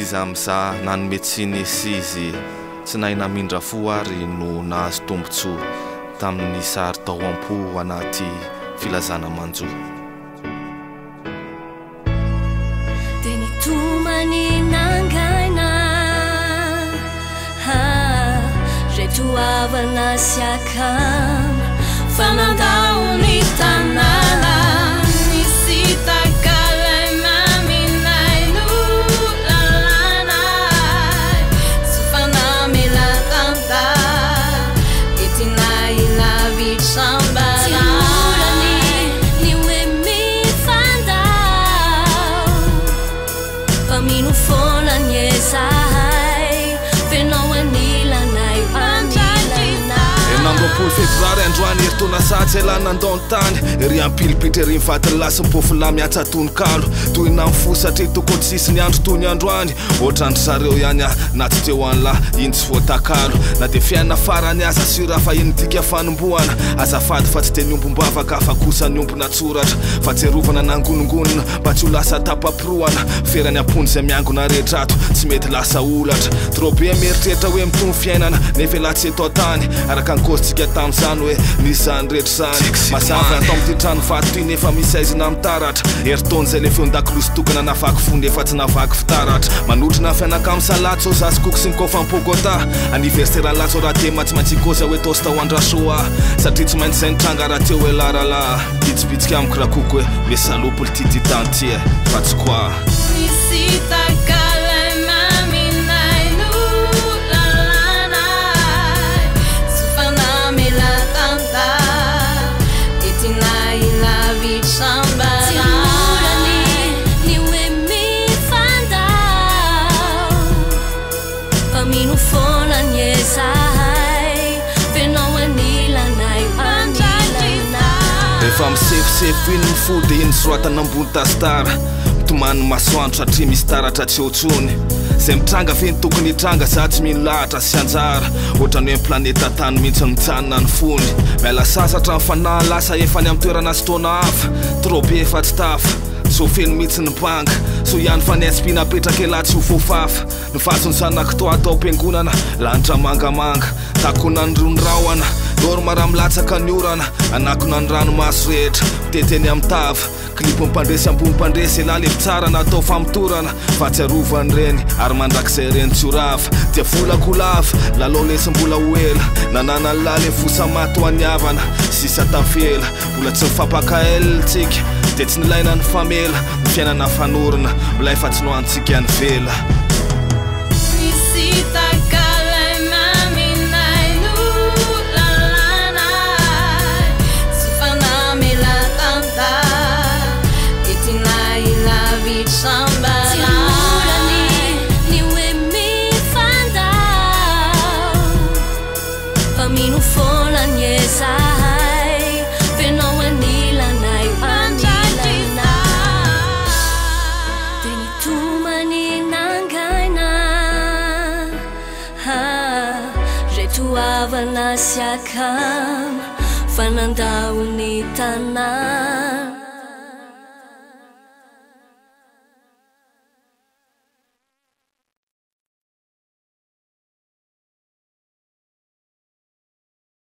izy amiizah nanometsinisy izy tsy nainamindra fo ary no nahazo tombontso tamin'ny sarytao am-po anaty filazana manjodomany nangainaaya dhetay iypilipitraryatinla spofnlamiatstonykal toynao satria tokontsis ny andro toy ny andro any otranyy zareo hany ah na tsy teo an'lahy inytsy votaal na di fiainna farany azasrhfahentk anomboana azafady fa tsy de nyombom-bavaka afa kosa ny ombonatsoratra fa tsyrovana nangolongonona mba tsy ho lasa tapaapirohana ferany amponzay miangona rehetrato tsy mety lasa olatra drobe meritreitra oeitoy fainanaety amzany hoe misy zany retra zany mazazatao ntitrany vato y nefa misy aizina ami'taratra eriton' zay le fon-dakiloso tokana navaky fony efa tsy navaky fitaratra manotrina fianaka amo sa latso o zasykoko sy nykofampogota aniverstera latsoo raha de ma tsi maintsiko zay hoe tosta hoandraso a satria tsy maintsy zay nitranga raha ti hoe laralaha bitsipitsika amiko raha koko hoe me salopoly tyditan ty a fa tsokoa efa misefisefo ino ny fo de inyny soatana ambony tastara mitoman'ny masoandro satri misy taratra tsy hotsony zay mitranga feny tokony hitranga zah tsy milahitra sy anjara ohatra ny hoe ami'ny planeta tany mihitsy ny tsanona ny fony mialasasatra nifana lasa efa ny amin'ny toerana stona hafa trope fa tsy tafa sofen'ny mihitsy ny banga tsyho ihany fanyais-pinapetraka lahy tsy ho fofafa nyfasony zanakitoa atao ampiangonana lanitramangamanga takona nyronraoana toro maramilatsaka ny orana anakona ny ranomaso rehetra miteteny amin'nytava klipo ny mpandresyambon'mmpandresy lahy le pitsarana atao famitorana fa tsy arovany ireny ary mandrakizay reny tsy horafa dia volakoolafa lalonesy mbola ho ela nananany lahy le vosamat ho anyavana sisa tafela mola tsy ifampakaelsika di tsy nilaina ny famela ny fiainana ny fanorona ilay fa tsy no antsika ny fela و 烦那下看发能到你的难